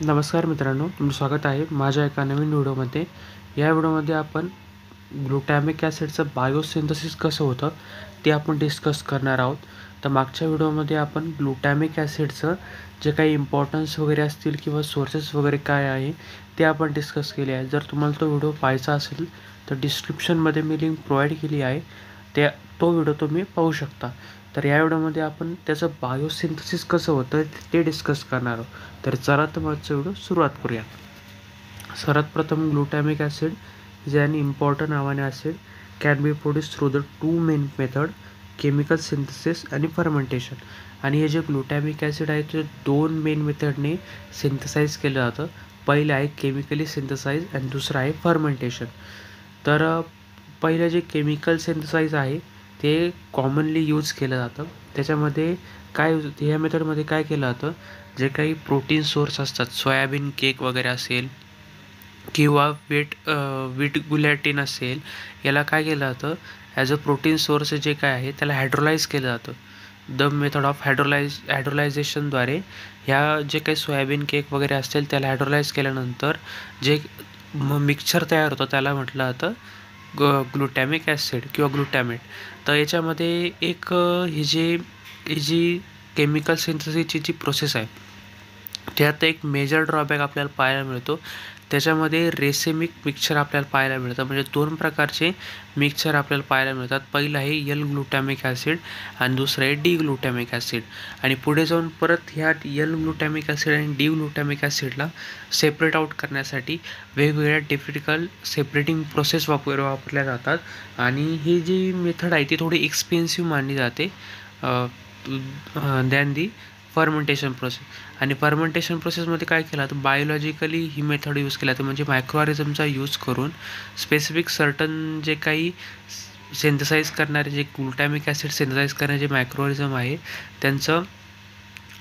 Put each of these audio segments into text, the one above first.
नमस्कार मित्रांनो तुमचं स्वागत आहे माझ्या एका नवीन व्हिडिओमध्ये. या व्हिडिओमध्ये आपण ग्लुटॅमिक ॲसिडचं बायोसिंथसिस कसं होतं ते आपण डिस्कस करणार आहोत. तर मागच्या व्हिडिओमध्ये आपण ग्लुटॅमिक ॲसिडचं जे काही इम्पॉर्टन्स वगैरे असतील किंवा सोर्सेस वगैरे काय आहे ते आपण डिस्कस केले आहे. जर तुम्हाला तो व्हिडिओ पाहायचा असेल तर डिस्क्रिप्शनमध्ये मी लिंक प्रोव्हाइड केली आहे. त्या तो व्हिडिओ तुम्ही पाहू शकता. तर या व्हिडिओमध्ये आपण त्याचं बायोसिंथसिस कसं होतं ते डिस्कस करणार आहोत. तर चला तर माझं व्हिडिओ सुरुवात करूया सर्वात प्रथम ग्लुटॅमिक ॲसिड जे आणि important amino acid can be produce through the two main method chemical synthesis आणि फर्मेंटेशन आणि हे जे ग्लुटॅमिक ॲसिड आहे ते दोन मेन मेथडने सिंथसाईज केलं जातं. पहिलं आहे केमिकली सिंथसाईज आणि दुसरं आहे फर्मेंटेशन तर पहिलं जे केमिकल सिंथसाईज आहे ते कॉमनली यूज केलं जातं. त्याच्यामध्ये काय ह्या मेथडमध्ये काय केलं जातं? जे काही प्रोटीन सोर्स असतात सोयाबीन केक वगैरे असेल किंवा वेट वीट गुलॅटिन असेल याला काय केलं जातं? ॲज अ प्रोटीन सोर्स जे काय आहे त्याला हायड्रोलाइज केलं जातं. द मेथड ऑफ हायड्रोलाइज हायड्रोलायझेशनद्वारे ह्या जे काही सोयाबीन केक वगैरे असतील त्याला हायड्रोलाइज केल्यानंतर जे मिक्सचर तयार होतं त्याला म्हटलं जातं ग ग्लुटॅमिक ॲसिड किंवा ग्लुटॅमेट तर याच्यामध्ये एक ही जी ही जी केमिकल सिंथसिसची जी प्रोसेस आहे त्यात एक मेजर ड्रॉबॅक आपल्याला पाहायला मिळतो. त्याच्यामध्ये रेसेमिक मिक्सर आपल्याला पाहायला मिळतं. म्हणजे दोन प्रकारचे मिक्सर आपल्याला पाहायला मिळतात. पहिलं आहे यल ग्लुटॅमिक ॲसिड आणि दुसरं आहे डी ग्लुटॅमिक ॲसिड आणि पुढे जाऊन परत ह्या यल ग्लुटॅमिक ॲसिड आणि डी ग्लुटॅमिक ॲसिडला सेपरेट आऊट करण्यासाठी वेगवेगळ्या डिफिकल सेपरेटिंग प्रोसेस वापर वापरल्या जातात. आणि ही जी मेथड आहे ती थोडी एक्सपेन्सिव्ह मानली जाते. दॅन दी फर्मेंटेशन प्रोसेस आणि फर्मेंटेशन प्रोसेसमध्ये काय केलं तर बायोलॉजिकली ही मेथड यूज केला. तर म्हणजे मायक्रोऑरिझमचा यूज करून स्पेसिफिक सर्टन जे काही सेंथसाईज करणारे जे ग्लुटॅमिक ॲसिड सेंथसाईज करणारे जे मायक्रोऑरिझम आहे त्यांचं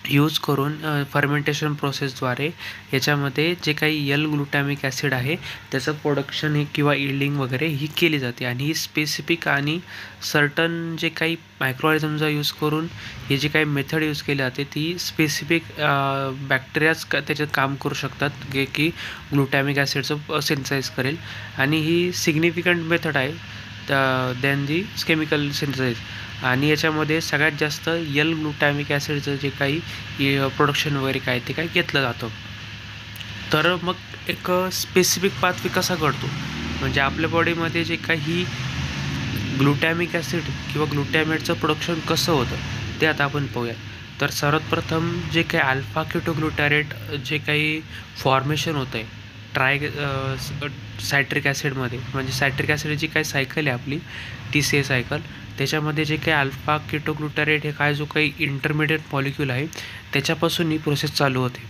यूज करून फर्मेंटेशन प्रोसेसद्वारे याच्यामध्ये जे काही यल ग्लुटॅमिक ॲसिड आहे त्याचं प्रोडक्शन हे किंवा इल्डिंग वगैरे ही केली जाते. आणि ही स्पेसिफिक आणि सर्टन जे काही मायक्रोऑरिझमचा यूज करून ही जी काही मेथड यूज केली जाते ती स्पेसिफिक बॅक्टेरियाच त्याच्यात काम करू शकतात जे की ग्लुटॅमिक ॲसिडचं सिंथसाईज करेल. आणि ही सिग्निफिकंट मेथड आहे. दॅन दी केमिकल सिंथसाईज आणि याच्यामध्ये सगळ्यात जास्त यल ग्लुटॅमिक ॲसिडचं जे काही प्रोडक्शन वगैरे काय ते काय घेतलं जातं. तर मग एक स्पेसिफिक पातवी कसा घडतो? म्हणजे आपल्या बॉडीमध्ये जे काही ग्लुटॅमिक ॲसिड किंवा ग्लुटॅमेटचं प्रोडक्शन कसं होतं ते आता आपण पाहूया तर सर्वात प्रथम जे काही अल्फा क्युटोग्लुटॅरेट जे काही फॉर्मेशन होतं आहे ट्राय सायट्रिक ॲसिडमध्ये. म्हणजे सायट्रिक ॲसिडची काही सायकल आहे आपली टी सी ए सायकल. त्याच्यामध्ये जे काही अल्फा किटोग्लुटारेट हे काय जो काही इंटरमिडिएट मॉलिक्यूल आहे त्याच्यापासून ही प्रोसेस चालू होते.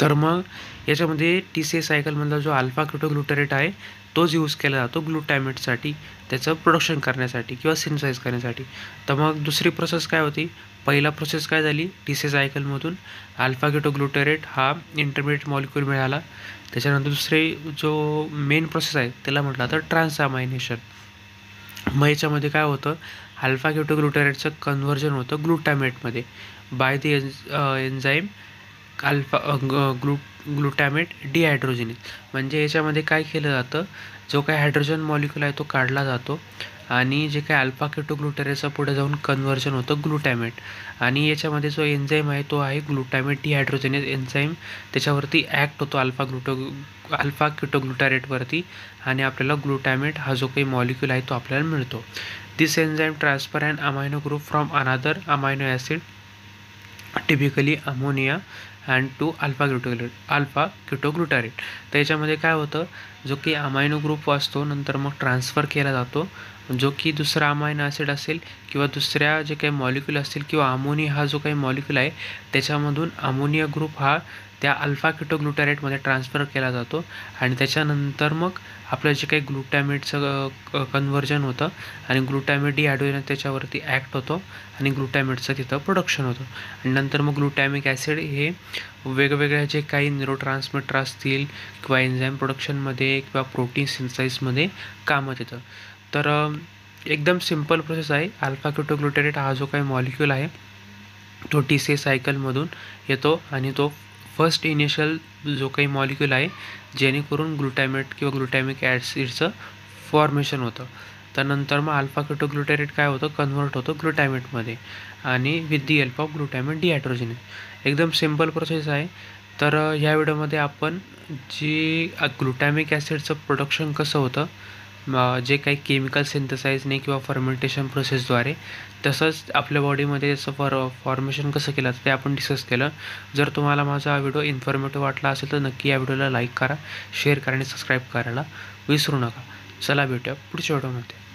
तर मग याच्यामध्ये टी सी ए सायकलमधला जो अल्फा किटोग्लुटारेट आहे तोच यूज केला जातो ग्लुटॅमेटसाठी त्याचं प्रोडक्शन करण्यासाठी किंवा सिन्साईज करण्यासाठी. तर मग दुसरी प्रोसेस काय होती? पहिला प्रोसेस काय झाली? टी सी सायकलमधून अल्फा किटोग्लुटारेट हा इंटरमिडिएट मॉलिक्यूल मिळाला. त्याच्यानंतर दुसरे जो मेन प्रोसेस आहे त्याला म्हटलं तर ट्रान्सामायनेशन मग याच्यामध्ये काय होतं? अल्फा क्युटोग्लुटॅरेटचं कन्व्हर्जन होतं ग्लुटॅमेटमध्ये by the N enzyme alpha glu glutamate dehydrogenase म्हणजे याच्यामध्ये काय केलं जातं? जो काही हायड्रोजन मॉलिक्युल आहे तो काढला जातो. आणि जे काय अल्फा केटोग्लुटेरेसचं पुढे जाऊन कन्व्हर्जन होतं ग्लुटॅमेट आणि याच्यामध्ये जो एन्झाईम आहे तो आहे ग्लुटॅमेट डिहायड्रोजेनेस एन्झाईम त्याच्यावरती ॲक्ट होतो अल्फा ग्लुटो अल्फा किटोग्लुटारेटवरती आणि आपल्याला ग्लुटॅमेट हा जो काही मॉलिक्यूल आहे तो आपल्याला मिळतो. This enzyme transfer and amino group from another amino acid typically ammonia and to alpha glutoglu alpha ketoglutarate तर याच्यामध्ये काय होतं? जो की अमायनो ग्रुप असतो नंतर मग ट्रान्सफर केला जातो. जो की दुसरा अमायनो ॲसिड असेल किंवा दुसऱ्या जे काही मॉलिक्यूल असतील किंवा अमोनिया हा जो काही मॉलिक्यूल आहे त्याच्यामधून अमोनिया ग्रुप हा त्या अल्फा किटोग्लुटॅरेटमध्ये ट्रान्सफर केला जातो. आणि त्याच्यानंतर मग आपलं जे काही ग्लुटॅमेटचं कन्व्हर्जन होतं आणि ग्लुटॅमेट डिहायड्रोजन त्याच्यावरती ॲक्ट होतो आणि ग्लुटॅमेटचं तिथं प्रोडक्शन होतं. आणि नंतर मग ग्लुटॅमिक ॲसिड हे वेगवेगळ्या जे काही न्यूरोट्रान्समिटर असतील किंवा एन्झाईम प्रोडक्शनमध्ये किंवा प्रोटीन सिन्साईजमध्ये कामात येतं. तर एकदम सिंपल प्रोसेस आहे. अल्फा क्युटोग्लुटेरेट हा जो काही मॉलिक्यूल आहे तो टी सी सायकलमधून येतो आणि तो फर्स्ट इनिशियल जो काही मॉलिक्यूल आहे जेणेकरून ग्लुटॅमेट किंवा ग्लुटॅमिक ॲसिडचं फॉर्मेशन होतं. त्यानंतर मग अल्फा क्युटोग्लुटेरेट काय होतं? कन्वर्ट होतं ग्लुटॅमेटमध्ये आणि with the help of glutamate dehydrogenase एकदम सिंपल प्रोसेस आहे. तर ह्या व्हिडिओमध्ये आपण जी ग्लुटॅमिक ॲसिडचं प्रोडक्शन कसं होतं जे काही केमिकल सिंथसाईजने किंवा फर्मेंटेशन प्रोसेसद्वारे तसंच आपल्या बॉडीमध्ये त्याचं फॉर फॉर्मेशन कसं केलं ते आपण डिस्कस केलं. जर तुम्हाला माझा हा व्हिडिओ इन्फॉर्मेटिव्ह वाटला असेल तर नक्की या व्हिडिओला लाईक करा शेअर करा आणि सबस्क्राईब करायला विसरू नका. चला भेटूया पुढच्या व्हिडिओमध्ये